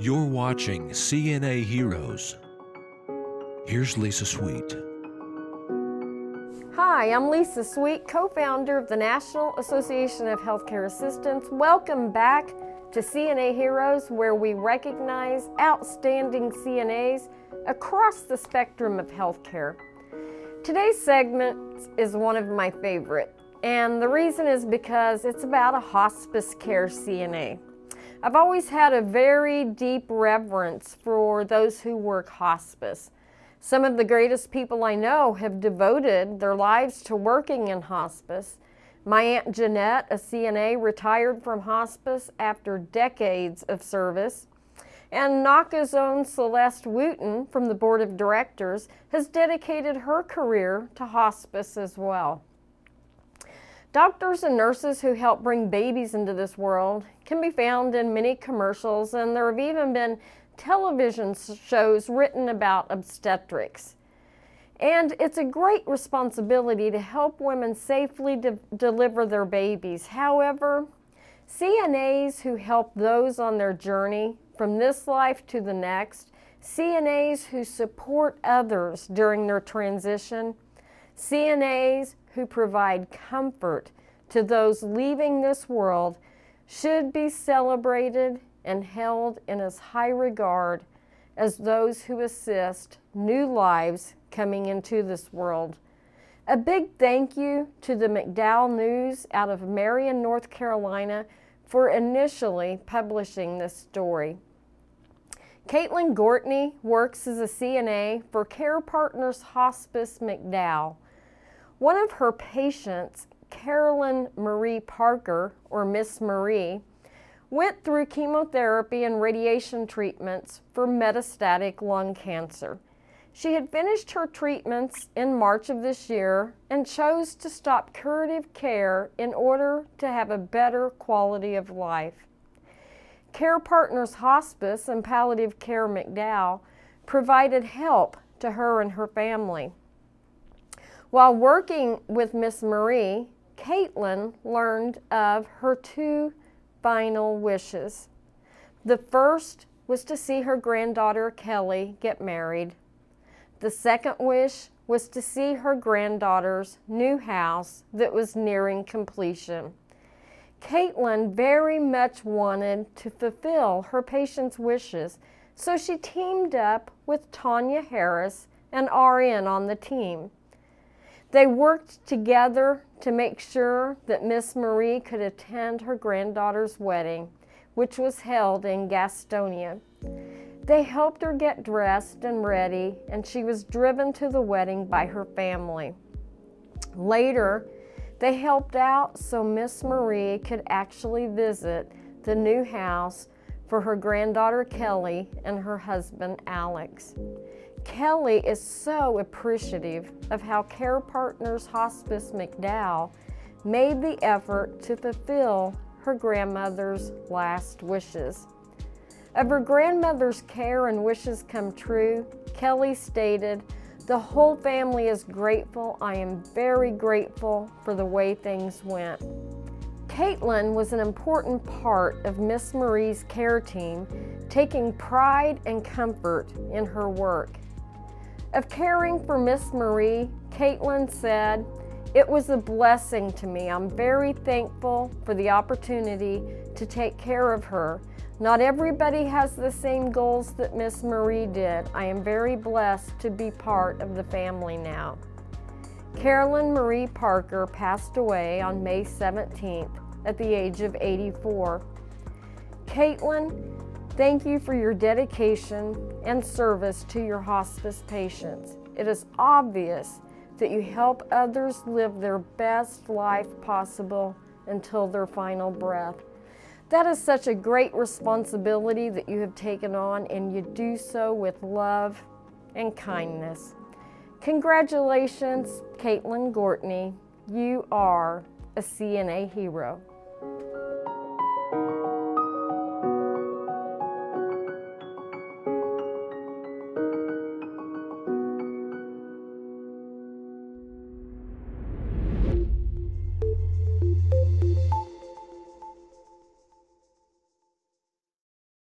You're watching CNA Heroes. Here's Lisa Sweet. Hi, I'm Lisa Sweet, co-founder of the National Association of Healthcare Assistants. Welcome back to CNA Heroes, where we recognize outstanding CNAs across the spectrum of healthcare. Today's segment is one of my favorite, and the reason is because it's about a hospice care CNA. I've always had a very deep reverence for those who work hospice. Some of the greatest people I know have devoted their lives to working in hospice. My Aunt Jeanette, a CNA, retired from hospice after decades of service. And NAHCA's own Celeste Wooten from the Board of Directors has dedicated her career to hospice as well. Doctors and nurses who help bring babies into this world can be found in many commercials, and there have even been television shows written about obstetrics. And it's a great responsibility to help women safely de deliver their babies. However, CNAs who help those on their journey from this life to the next, CNAs who support others during their transition, CNAs who provide comfort to those leaving this world should be celebrated and held in as high regard as those who assist new lives coming into this world. A big thank you to the McDowell News out of Marion, North Carolina for initially publishing this story. Katlyn Gortney works as a CNA for Care Partners Hospice McDowell. One of her patients, Carolyn Marie Parker, or Miss Marie, went through chemotherapy and radiation treatments for metastatic lung cancer. She had finished her treatments in March of this year and chose to stop curative care in order to have a better quality of life. Care Partners Hospice and Palliative Care McDowell provided help to her and her family. While working with Miss Marie, Katlyn learned of her two final wishes. The first was to see her granddaughter Kelly get married. The second wish was to see her granddaughter's new house that was nearing completion. Katlyn very much wanted to fulfill her patient's wishes, so she teamed up with Tanya Harris, an RN on the team. They worked together to make sure that Miss Marie could attend her granddaughter's wedding, which was held in Gastonia. They helped her get dressed and ready, and she was driven to the wedding by her family. Later, they helped out so Miss Marie could actually visit the new house for her granddaughter Kelly and her husband Alex. Kelly is so appreciative of how Care Partners Hospice McDowell made the effort to fulfill her grandmother's last wishes. Of her grandmother's care and wishes come true, Kelly stated, the whole family is grateful. I am very grateful for the way things went. Katlyn was an important part of Miss Marie's care team, taking pride and comfort in her work. Of caring for Miss Marie, Katlyn said, It was a blessing to me. I'm very thankful for the opportunity to take care of her. Not everybody has the same goals that Miss Marie did. I am very blessed to be part of the family now. Carolyn Marie Parker passed away on May 17th at the age of 84. Katlyn Thank you for your dedication and service to your hospice patients. It is obvious that you help others live their best life possible until their final breath. That is such a great responsibility that you have taken on, and you do so with love and kindness. Congratulations, Katlyn Gortney. You are a CNA hero.